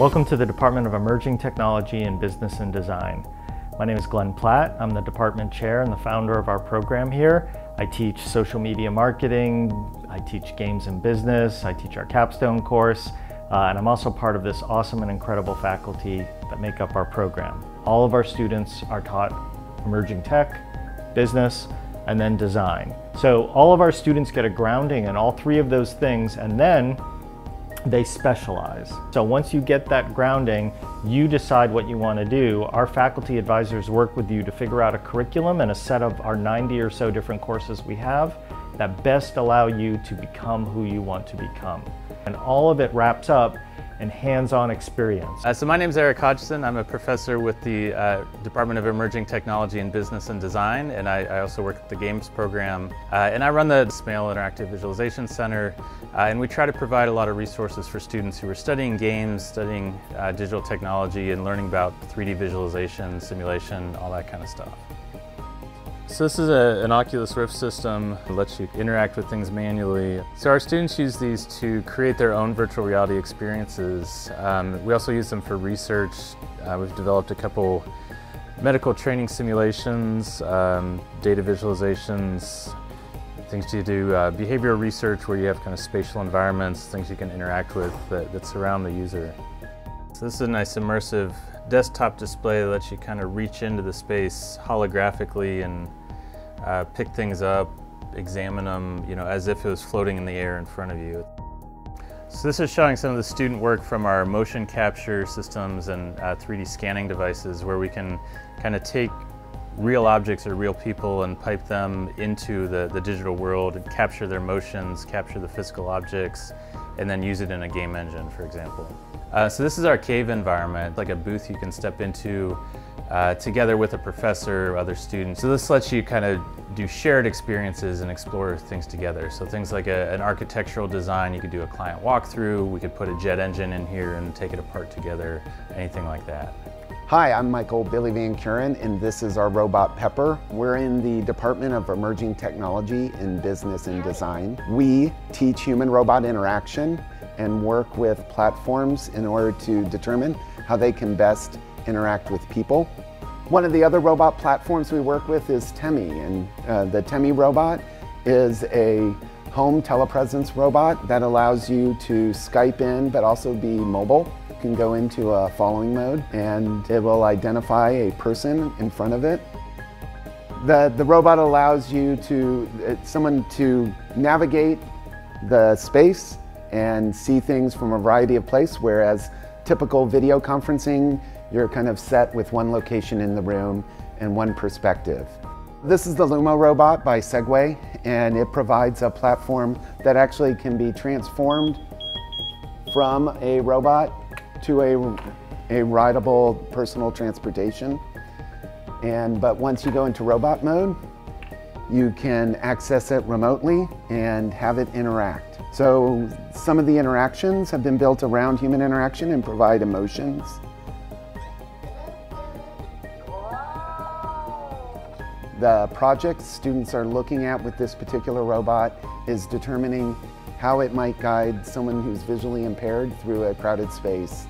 Welcome to the Department of Emerging Technology in Business and Design. My name is Glenn Platt. I'm the department chair and the founder of our program here. I teach social media marketing, I teach games and business, I teach our capstone course, uh, and I'm also part of this awesome and incredible faculty that make up our program. All of our students are taught emerging tech, business, and then design. So all of our students get a grounding in all three of those things and then they specialize. So once you get that grounding, you decide what you want to do. Our faculty advisors work with you to figure out a curriculum and a set of our 90 or so different courses we have that best allow you to become who you want to become. And all of it wraps up and hands-on experience. Uh, so my name is Eric Hodgson. I'm a professor with the uh, Department of Emerging Technology in Business and Design, and I, I also work at the Games program. Uh, and I run the Smale Interactive Visualization Center, uh, and we try to provide a lot of resources for students who are studying games, studying uh, digital technology, and learning about 3D visualization, simulation, all that kind of stuff. So this is a, an Oculus Rift system that lets you interact with things manually. So our students use these to create their own virtual reality experiences. Um, we also use them for research. Uh, we've developed a couple medical training simulations, um, data visualizations, things to do uh, behavioral research where you have kind of spatial environments, things you can interact with that, that surround the user. So this is a nice immersive desktop display that lets you kind of reach into the space holographically and uh, pick things up, examine them, you know, as if it was floating in the air in front of you. So this is showing some of the student work from our motion capture systems and uh, 3D scanning devices where we can kind of take real objects or real people and pipe them into the, the digital world and capture their motions, capture the physical objects, and then use it in a game engine, for example. Uh, so this is our cave environment, like a booth you can step into uh, together with a professor or other students. So this lets you kind of do shared experiences and explore things together. So things like a, an architectural design, you could do a client walkthrough, we could put a jet engine in here and take it apart together, anything like that. Hi, I'm Michael Bailey-Van Kuren, and this is our robot Pepper. We're in the Department of Emerging Technology in Business and Design. We teach human-robot interaction and work with platforms in order to determine how they can best interact with people. One of the other robot platforms we work with is Temi, and uh, the Temi robot is a home telepresence robot that allows you to Skype in but also be mobile. You can go into a following mode and it will identify a person in front of it. The, the robot allows you to, uh, someone to navigate the space and see things from a variety of places, whereas typical video conferencing, you're kind of set with one location in the room and one perspective. This is the Loomo robot by Segway, and it provides a platform that actually can be transformed from a robot to a, a rideable personal transportation. And, but once you go into robot mode, you can access it remotely and have it interact. So some of the interactions have been built around human interaction and provide emotions The project students are looking at with this particular robot is determining how it might guide someone who's visually impaired through a crowded space.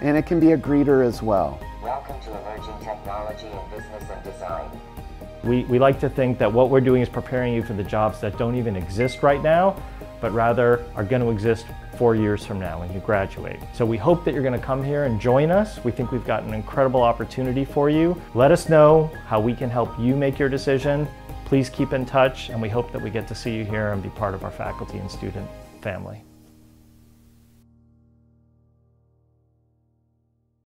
And it can be a greeter as well. Welcome to Emerging Technology in Business and Design. We, we like to think that what we're doing is preparing you for the jobs that don't even exist right now, but rather are going to exist four years from now when you graduate. So we hope that you're going to come here and join us. We think we've got an incredible opportunity for you. Let us know how we can help you make your decision. Please keep in touch and we hope that we get to see you here and be part of our faculty and student family.